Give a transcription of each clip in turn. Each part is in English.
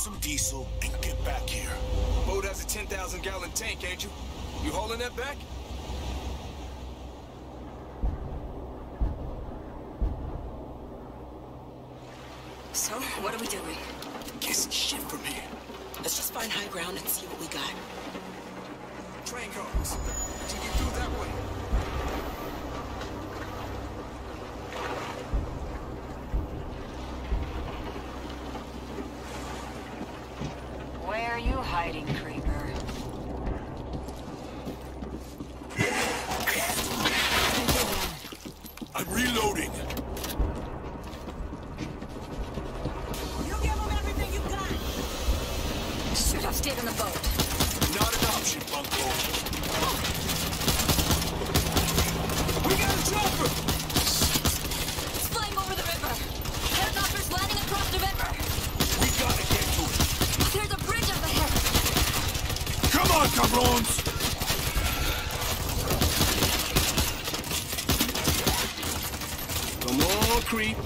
some diesel, and get back here. Boat has a 10,000 gallon tank, ain't you? You hauling that back? So, what are we doing? Get some shit from here. Let's just find high ground and see what we got. Train cars. Till you through that way. Where are you hiding, creeper? Creep.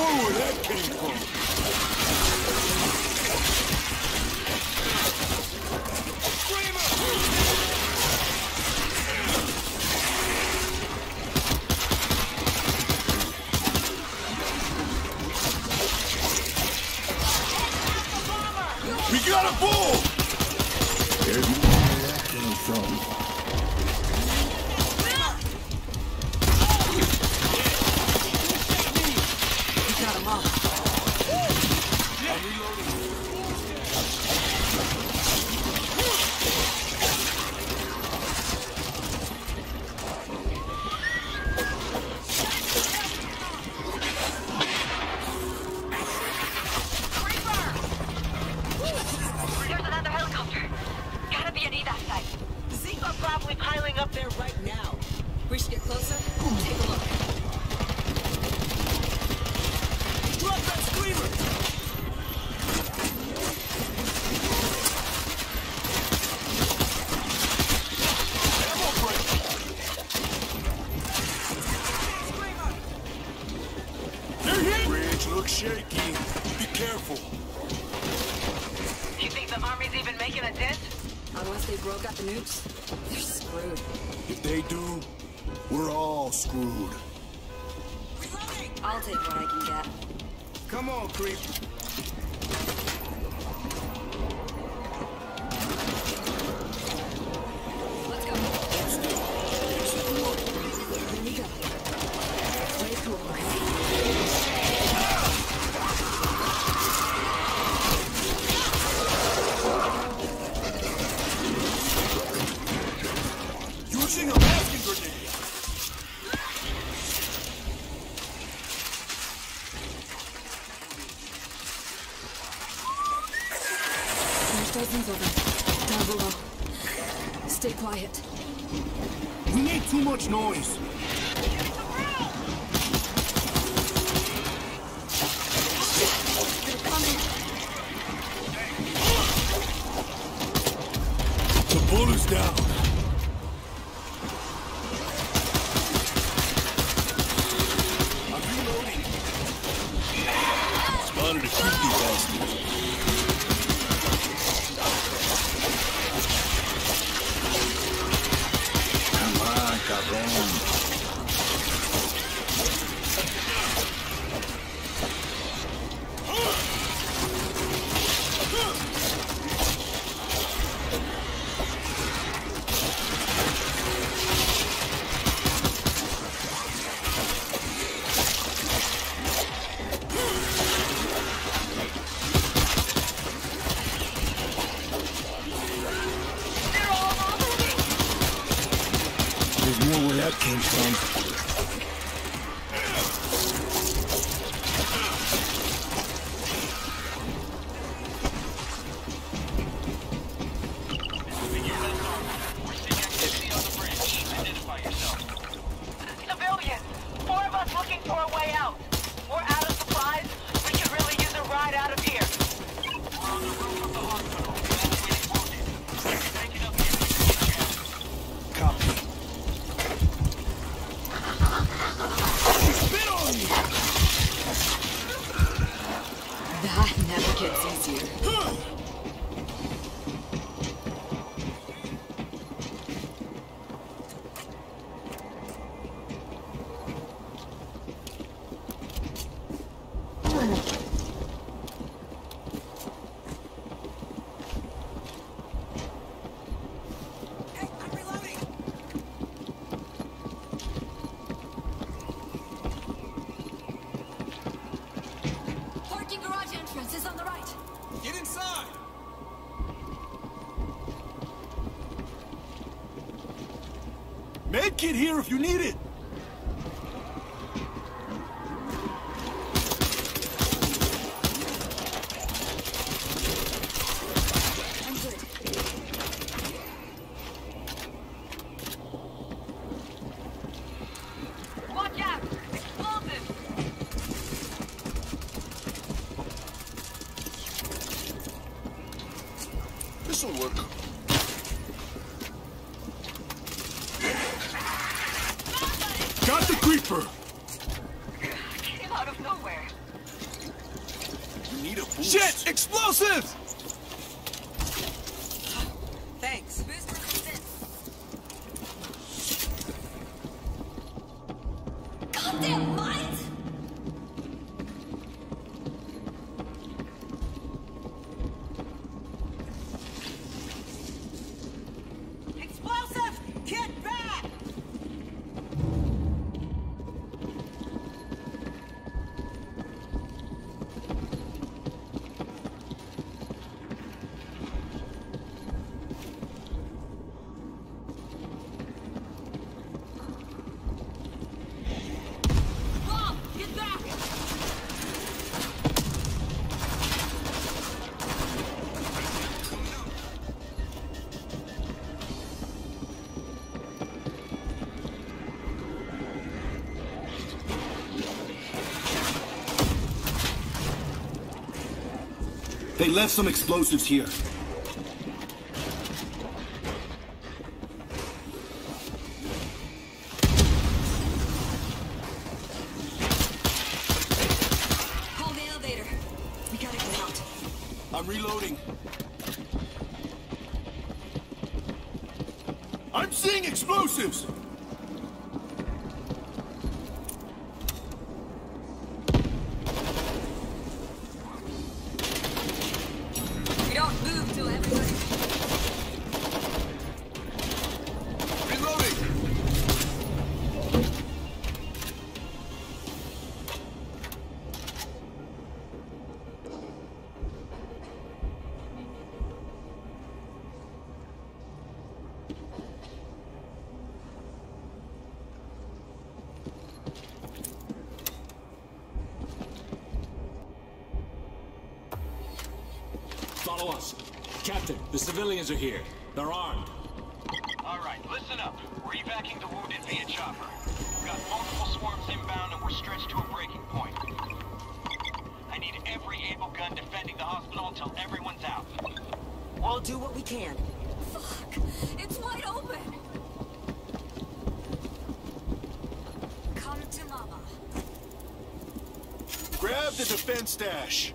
Where that came from. Shaky. Be careful. You think the army's even making a dent? Unless they broke out the nukes, they're screwed. If they do, we're all screwed. I'll take what I can get. Come on, creep. Quiet. We made too much noise. That came from. Medkit here if you need it! I'm good. Watch out! Explosives! This'll work. Got! Came out of nowhere. You need a boost. Shit! Explosives! They left some explosives here. Call the elevator. We gotta get out. I'm reloading. I'm seeing explosives! Follow us. Captain, the civilians are here. They're armed. All right, listen up. We're evacuating the wounded via chopper. We've got multiple swarms inbound and we're stretched to a breaking point. I need every able gun defending the hospital until everyone's out. We'll do what we can. Fuck! It's wide open! Come to mama. Grab the defense stash.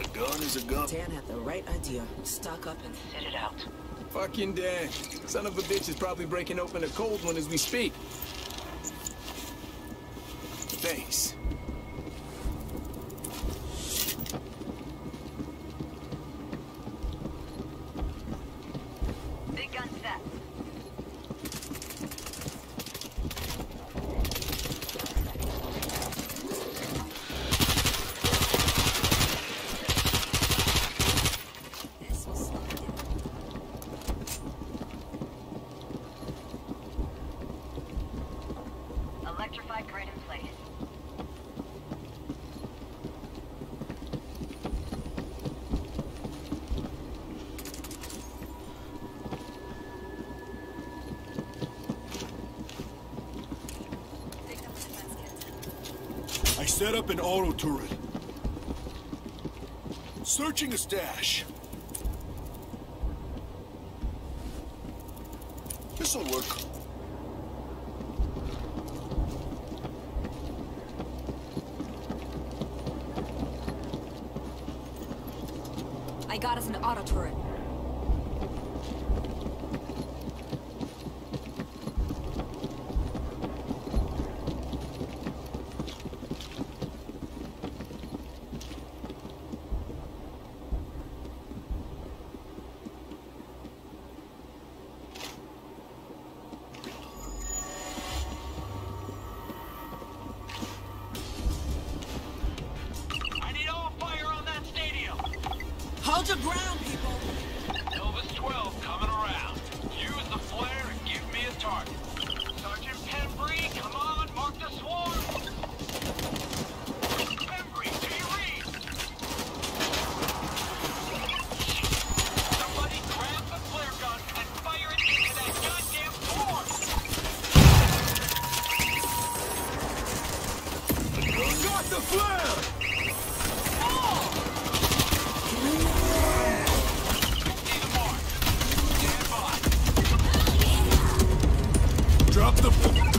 A gun is a gun. Dan had the right idea. Stock up and sit it out. Fucking Dan. Son of a bitch is probably breaking open a cold one as we speak. Set up an auto turret. Searching a stash. This'll work. I got us an auto turret. Hold your ground, up the...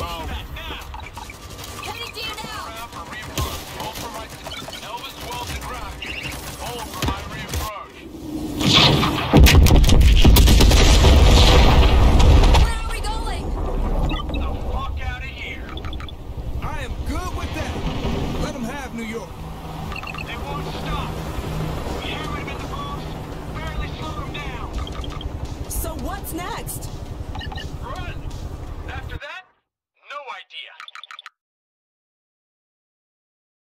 talking